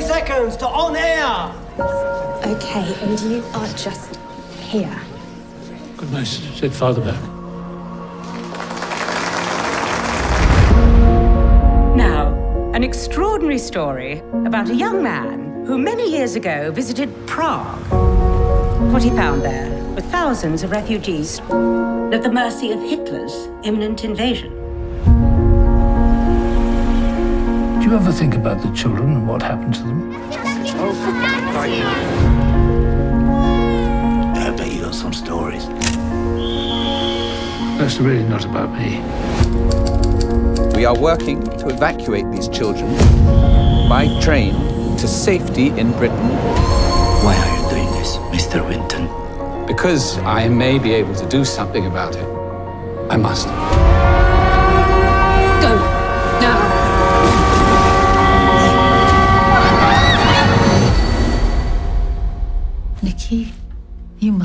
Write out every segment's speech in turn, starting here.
seconds to on air. Okay, and you are just here. Good night, said Father back. Now, an extraordinary story about a young man who many years ago visited Prague. What he found there were thousands of refugees at the mercy of Hitler's imminent invasion. You ever think about the children and what happened to them? I bet you got some stories. That's really not about me. We are working to evacuate these children by train to safety in Britain Why are you doing this, Mr. Winton? because I may be able to do something about it. I must.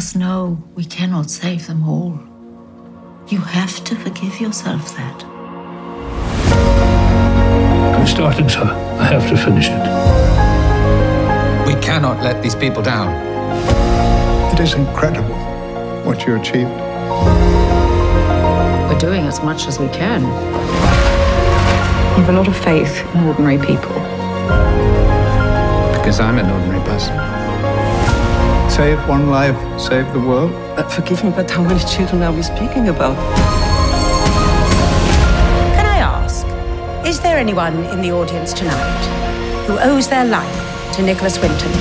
Must know we cannot save them all. You have to forgive yourself that. I started, sir. I have to finish it. We cannot let these people down. It is incredible what you achieved. We're doing as much as we can. You have a lot of faith in ordinary people. Because I'm an ordinary person. Save one life, save the world. But forgive me, but how many children are we speaking about? Can I ask, is there anyone in the audience tonight who owes their life to Nicholas Winton?